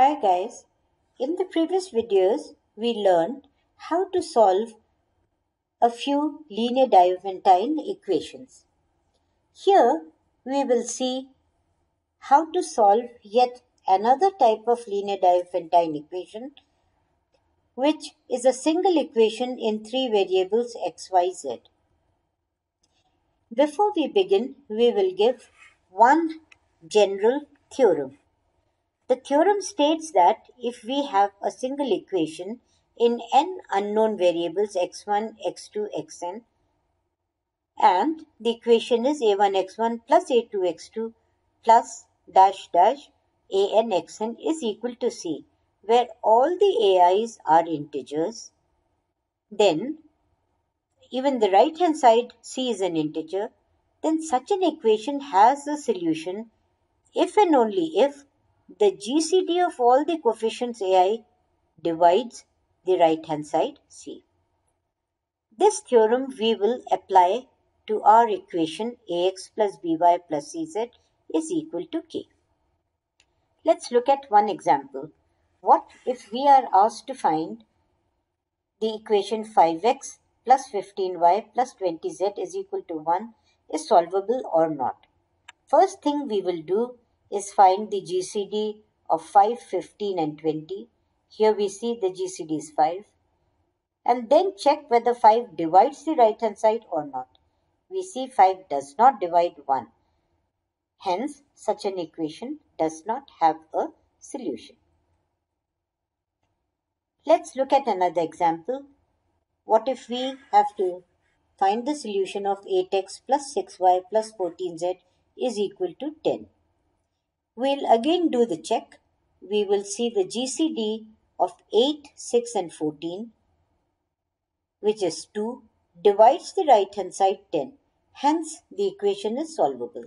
Hi guys, in the previous videos we learned how to solve a few linear Diophantine equations. Here we will see how to solve yet another type of linear Diophantine equation which is a single equation in three variables x, y, z. Before we begin, we will give one general theorem. The theorem states that if we have a single equation in n unknown variables x1, x2, xn and the equation is a1 x1 plus a2 x2 plus dash dash an xn is equal to c where all the ai's are integers then even the right hand side c is an integer then such an equation has a solution if and only if the GCD of all the coefficients ai divides the right hand side c. This theorem we will apply to our equation ax plus by plus cz is equal to k. Let's look at one example. What if we are asked to find the equation 5x plus 15y plus 20z is equal to 1 is solvable or not? First thing we will do is find the GCD of 5, 15 and 20. Here we see the GCD is 5. And then check whether 5 divides the right hand side or not. We see 5 does not divide 1. Hence, such an equation does not have a solution. Let's look at another example. What if we have to find the solution of 8x plus 6y plus 14z is equal to 10? We'll again do the check. We will see the GCD of 8, 6 and 14 which is 2 divides the right hand side 10. Hence the equation is solvable.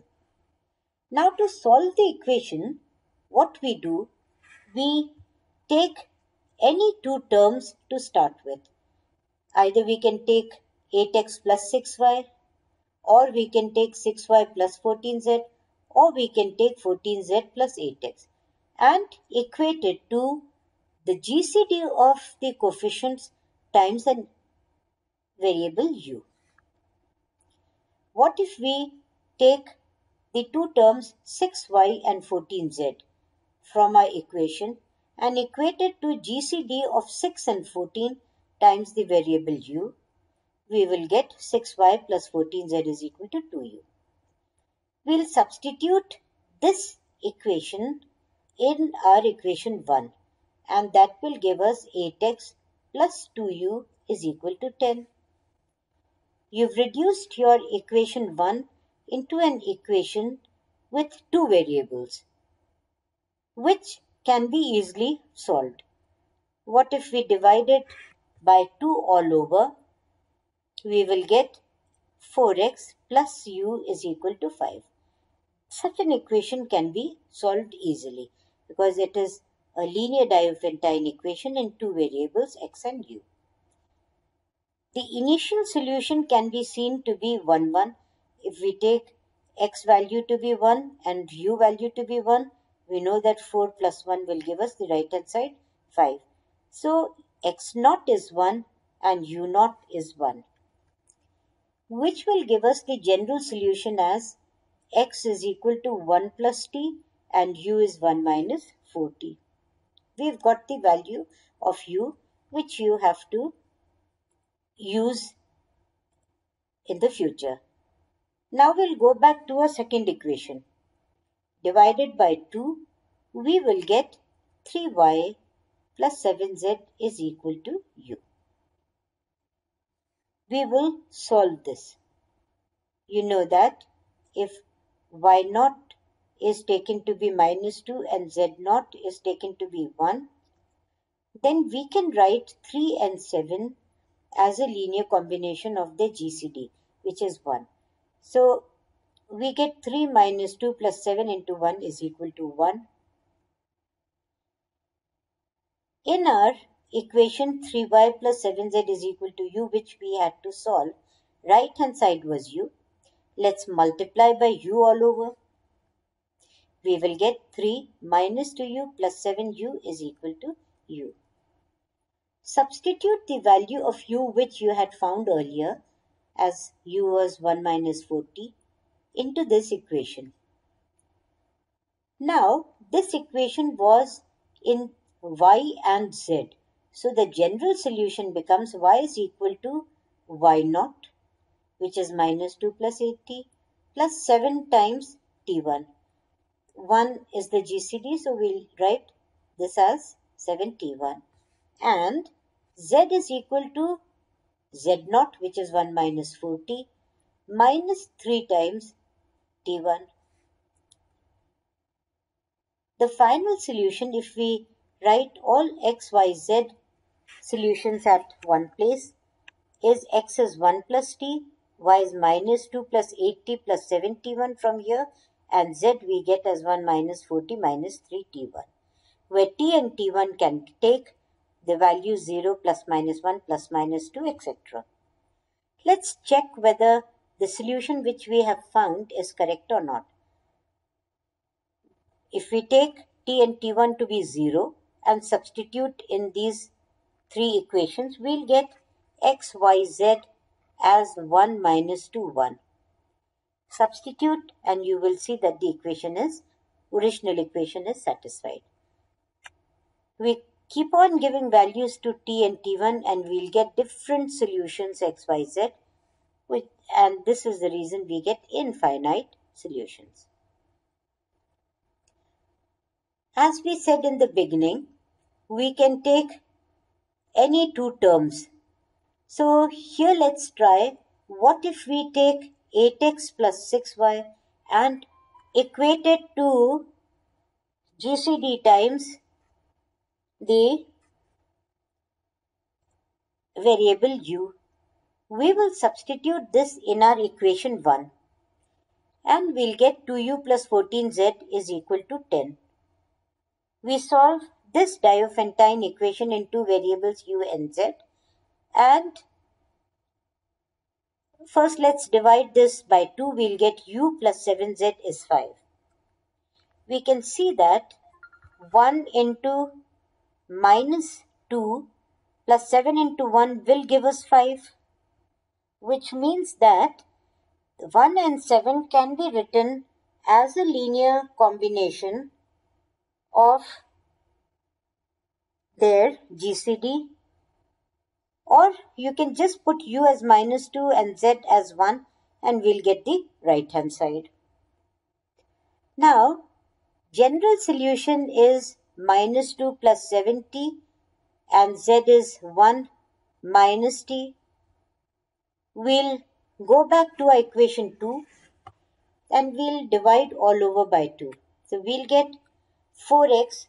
Now to solve the equation what we do we take any two terms to start with. Either we can take 8x plus 6y or we can take 6y plus 14z or we can take 14z plus 8x and equate it to the GCD of the coefficients times a variable u. What if we take the two terms 6y and 14z from our equation and equate it to GCD of 6 and 14 times the variable u? We will get 6y plus 14z is equal to 2u we'll substitute this equation in our equation 1 and that will give us 8x plus 2u is equal to 10. You've reduced your equation 1 into an equation with two variables which can be easily solved. What if we divide it by 2 all over? We will get 4x plus u is equal to 5. Such an equation can be solved easily because it is a linear Diophantine equation in two variables x and u. The initial solution can be seen to be 1, 1. If we take x value to be 1 and u value to be 1, we know that 4 plus 1 will give us the right hand side 5. So x naught is 1 and u naught is 1, which will give us the general solution as x is equal to 1 plus t and u is 1 minus 4t. We've got the value of u which you have to use in the future. Now we'll go back to our second equation. Divided by 2, we will get 3y plus 7z is equal to u. We will solve this. You know that if y naught is taken to be minus 2 and z naught is taken to be 1, then we can write 3 and 7 as a linear combination of the GCD, which is 1. So, we get 3 minus 2 plus 7 into 1 is equal to 1. In our equation 3y plus 7z is equal to u, which we had to solve, right hand side was u Let's multiply by u all over. we will get 3 minus 2u plus 7u is equal to u. Substitute the value of u which you had found earlier as u was 1 minus 40 into this equation. Now this equation was in y and z. So the general solution becomes y is equal to y naught which is minus 2 plus 80 plus 7 times t1. 1 is the GCD so we'll write this as 7t1 and z is equal to z naught which is 1 minus 40 minus 3 times t1 the final solution, if we write all x, y, z solutions at one place, is x is 1 plus t, y is minus 2 plus 8t plus 71 from here, and z we get as 1 minus 40 minus 3t1, where t and t1 can take the value 0 plus minus 1 plus minus 2 etc. Let's check whether the solution which we have found is correct or not. If we take t and t1 to be 0 and substitute in these three equations, we'll get x, y, z as 1 minus 2, 1. Substitute and you will see that the equation is, original equation is satisfied. We keep on giving values to t and t1 and we'll get different solutions x, y, z. Which, and this is the reason we get infinite solutions. As we said in the beginning, we can take any two terms. So here let's try what if we take 8x plus 6y and equate it to GCD times the variable u. We will substitute this in our equation 1 and we'll get 2u plus 14z is equal to 10. We solve this Diophantine equation in two variables u and z. And first let's divide this by 2. We'll get u plus 7z is 5. We can see that 1 into minus 2 plus 7 into 1 will give us 5. Which means that 1 and 7 can be written as a linear combination of their GCD or you can just put u as minus 2 and z as 1 and we'll get the right hand side. Now general solution is minus 2 plus 70 and z is 1 minus t. We'll go back to our equation 2 and we'll divide all over by 2. So we'll get 4x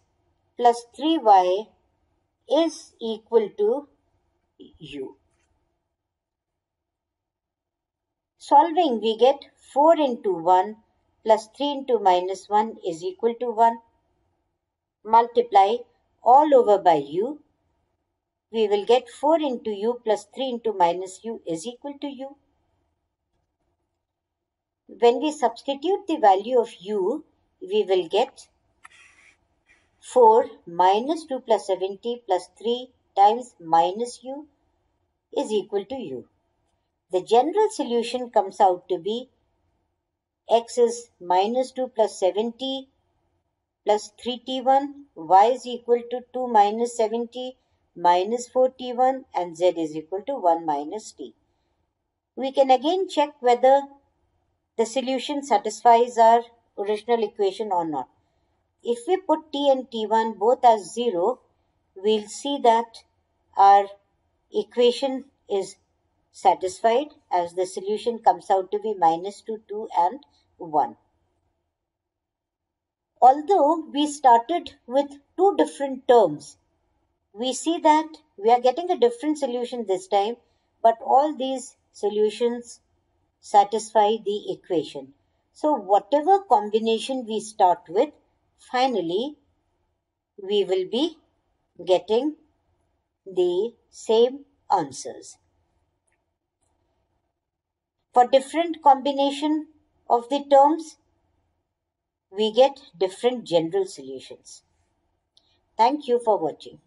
plus 3y is equal to u. Solving, we get 4 into 1 plus 3 into minus 1 is equal to 1. Multiply all over by u. We will get 4 into u plus 3 into minus u is equal to u. When we substitute the value of u, we will get 4 minus 2 plus 70 plus 3 times minus u is equal to u. The general solution comes out to be x is minus 2 plus 70 plus 3t1, y is equal to 2 minus 70 minus 4t1 and z is equal to 1 minus t. We can again check whether the solution satisfies our original equation or not. If we put t and t1 both as 0, we'll see that our equation is satisfied as the solution comes out to be minus 2, 2 and 1. Although we started with two different terms, we see that we are getting a different solution this time, but all these solutions satisfy the equation. So whatever combination we start with, finally we will be getting the same answers. For different combination of the terms, we get different general solutions. Thank you for watching.